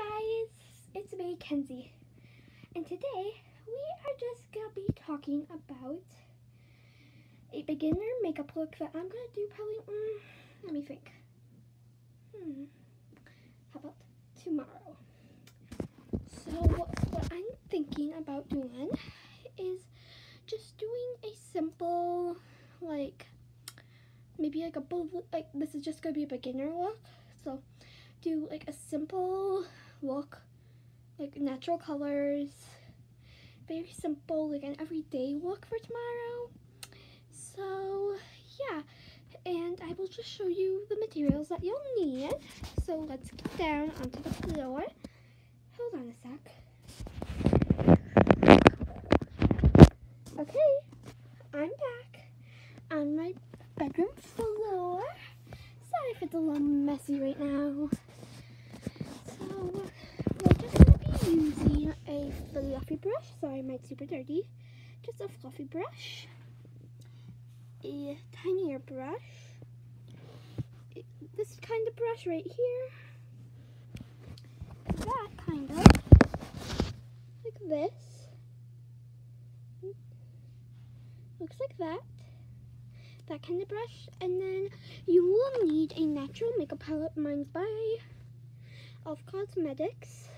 guys, it's me, Kenzie, and today we are just gonna be talking about a beginner makeup look that I'm gonna do probably, mm, let me think, hmm, how about tomorrow? So what I'm thinking about doing is just doing a simple, like, maybe like a, like, this is just gonna be a beginner look, so do like a simple look, like natural colors, very simple, like an everyday look for tomorrow. So yeah, and I will just show you the materials that you'll need. So let's get down onto the floor. Hold on a sec. Okay, I'm back on my bedroom floor. Sorry if it's a little messy right now. So, we're just going to be using a fluffy brush. Sorry, mine's super dirty. Just a fluffy brush. A tinier brush. This kind of brush right here. That kind of. Like this. Looks like that that kind of brush. And then you will need a natural makeup palette. Mine's by Elf Cosmetics.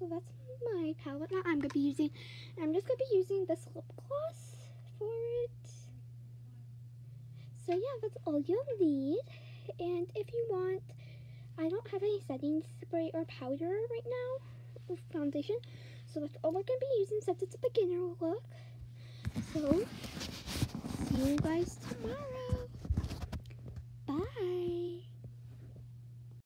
So that's my palette that I'm going to be using. I'm just going to be using this lip gloss for it. So yeah, that's all you'll need. And if you want, I don't have any setting spray or powder right now, foundation. So that's all we're going to be using since it's a beginner look. So, see you guys tomorrow.